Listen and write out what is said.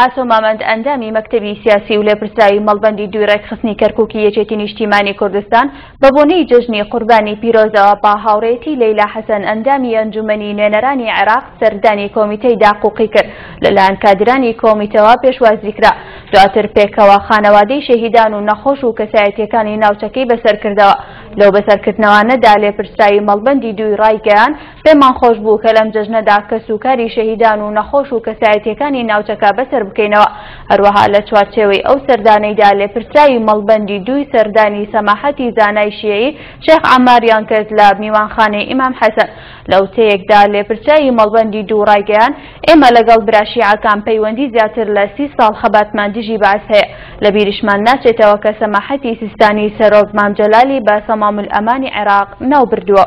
ئاسۆ مامەند ئەندامی مەکتەبی سیاسی و لێپرسراوی مەڵبەندی دوی ڕێکخستنی کەرککی یەکێتی نیشتیمانی کوردستان بە بۆنەی جژنی قوربانی پیرۆزەوە با هاوڕێتی لەیلا حەسەن ئەندامی ئەنجومنی نوێنەرانی عێراق سەردانی کۆمیتەی داقوقی کرد لەلایەن کادرانی کۆمیتەوە پێشوازیکرا دواتر پێکەوە خانەوادەی شەهیدان و نەخۆش و کەسایەتییەکانی ناوچەکەی بەسەرکردەوە، لەو بەسەرکردنەوانەدا لێپرسراوی مەڵبەندی دووی ڕایگەیاند، پێمان خۆش بوو کە لەم جەژنەدا کەس و کاری شەهیدان و نەخۆش و کەسایەتییەکانی ناوچەکە بەسەر بکەینەوە، هەروەها لە چوارچێوەی ئەو سەردانەیدا لێپرسراوی مەڵبەندی دووی سەردانی سەماحەتی زانای شیعی شێخ عەماریان کرد لە میوانخانەی ئیمام حەسەن، لەوتەیەکدا لێپرسراوی مەڵبەندی دوو ڕایگەیاند، ئێمە لەگەڵ برا شیعەکان پەیوەندی زیاتر لە سی ساڵ خەباتمان دژی بەعس هەیە لە بیرشمان ناچێتەوە کە سەماحەتی سیستانی سەرۆک مام جەلالی بە سەمام الامانی عێراق ناو بردووە.